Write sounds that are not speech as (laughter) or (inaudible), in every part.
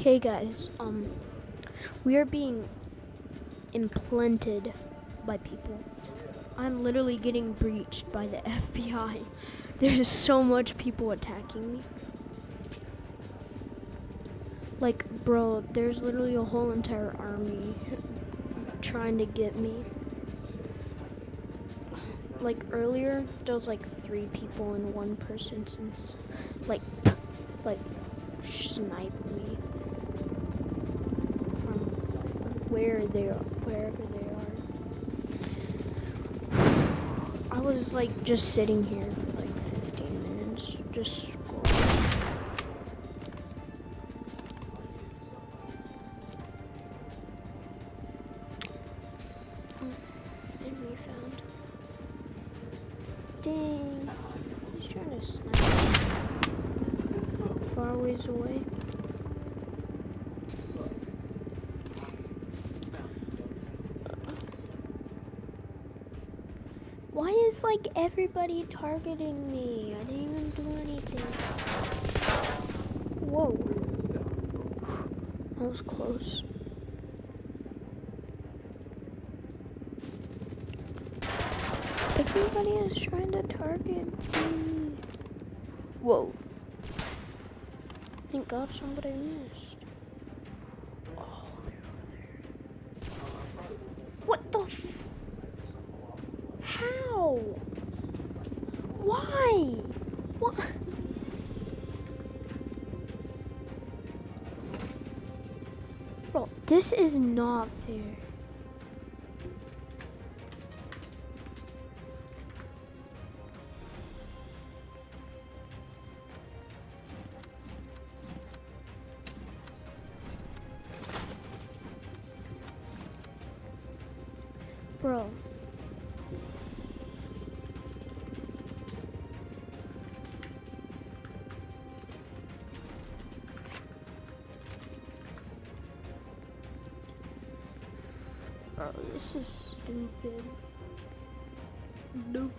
Okay, guys. Um, we are being implanted by people. I'm literally getting breached by the (laughs) FBI. There's just so much people attacking me. Like, bro, there's literally a whole entire army trying to get me. Like earlier, there was like three people and one person since, like, like, snipe me where they are, wherever they are. I was like just sitting here for like 15 minutes, just scrolling. Dang, he's trying to me. Far ways away. Like everybody targeting me? I didn't even do anything. Whoa. That was close. Everybody is trying to target me. Whoa. Thank God somebody missed. Why? What? Bro, this is not fair. Bro. Bro, this is stupid. Nope.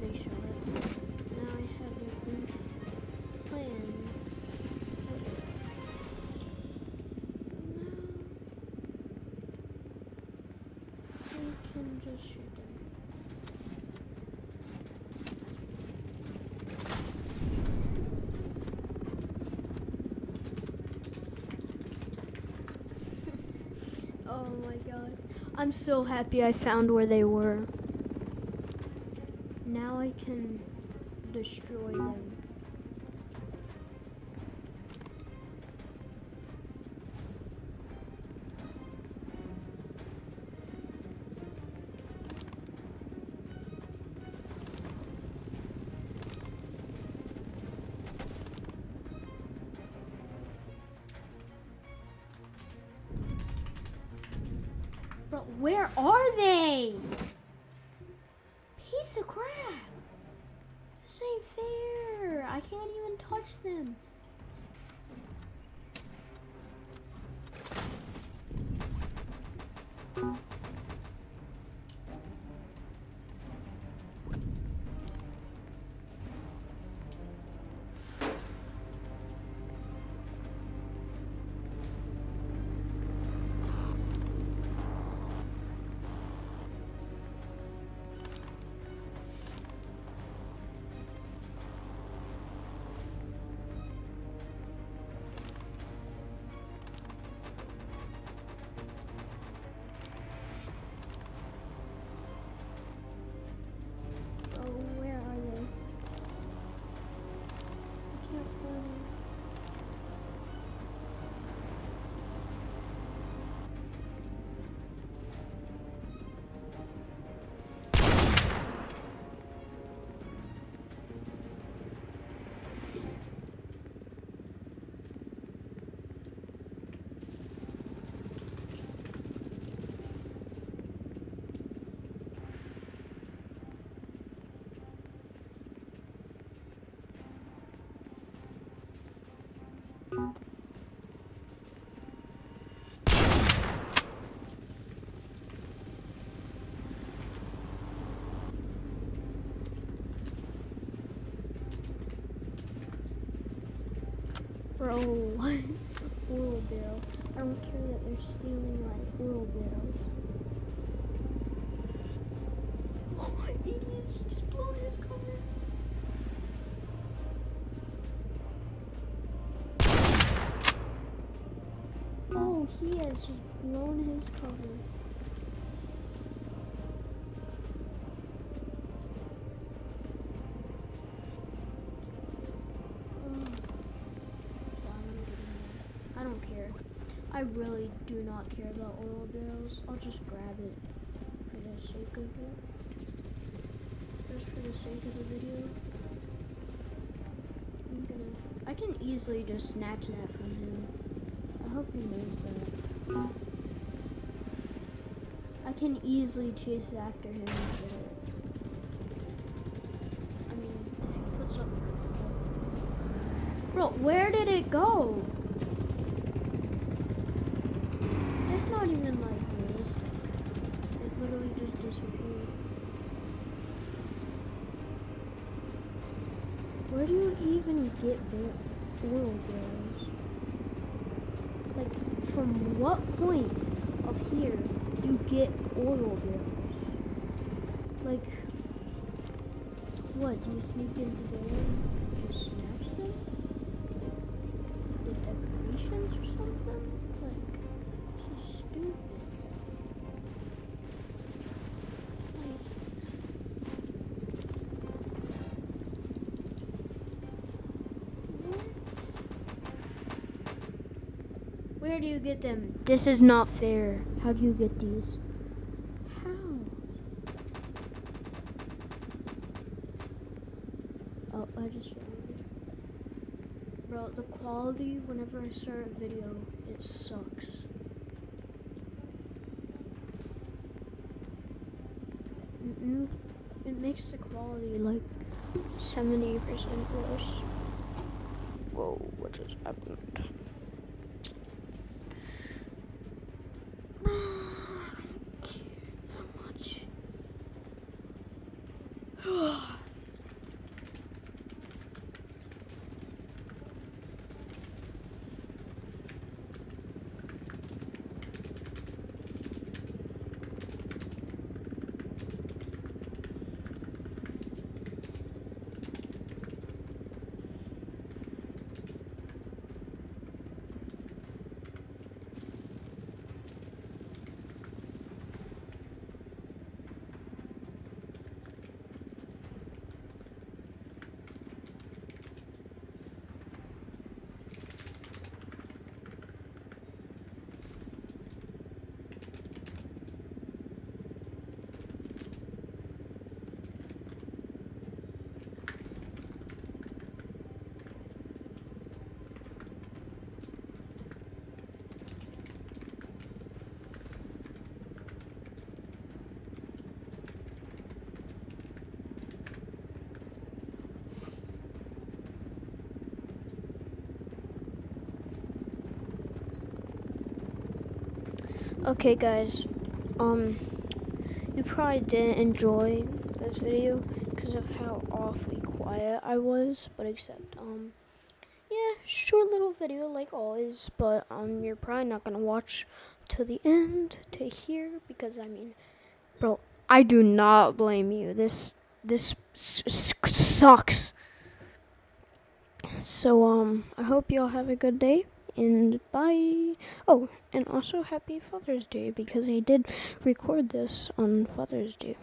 They shot it. Now I have a brief plan. Now can just shoot them. (laughs) oh my god. I'm so happy I found where they were. Now I can destroy them. But where are they? Piece of crap. This ain't fair. I can't even touch them. Bro, oil barrel. I don't care that they're stealing my oil barrels. Oh, blown his cover. Oh, he has just blown his cover. I really do not care about oil barrels. I'll just grab it for the sake of it. Just for the sake of the video. I'm gonna I can easily just snatch that from him. I hope he knows that. I can easily chase after him. I mean, if he puts up for Bro, where did it go? Not even like realistic. It literally just disappeared. Where do you even get oil barrels? Like, from what point of here do you get oil barrels? Like, what? Do you sneak into there and just snatch them? Do you get them? This is not fair. How do you get these? How? Oh, I just. Bro, the quality whenever I start a video, it sucks. Mm-mm. It makes the quality like 70% worse. Whoa, what just happened? I don't care that much. Okay, guys. Um, you probably didn't enjoy this video because of how awfully quiet I was, but except, um, yeah, short little video like always, but, um, you're probably not gonna watch to the end to hear because, I mean, bro, I do not blame you. This, this sucks. So, um, I hope y'all have a good day and bye. Oh, and also happy Father's Day because I did record this on Father's Day.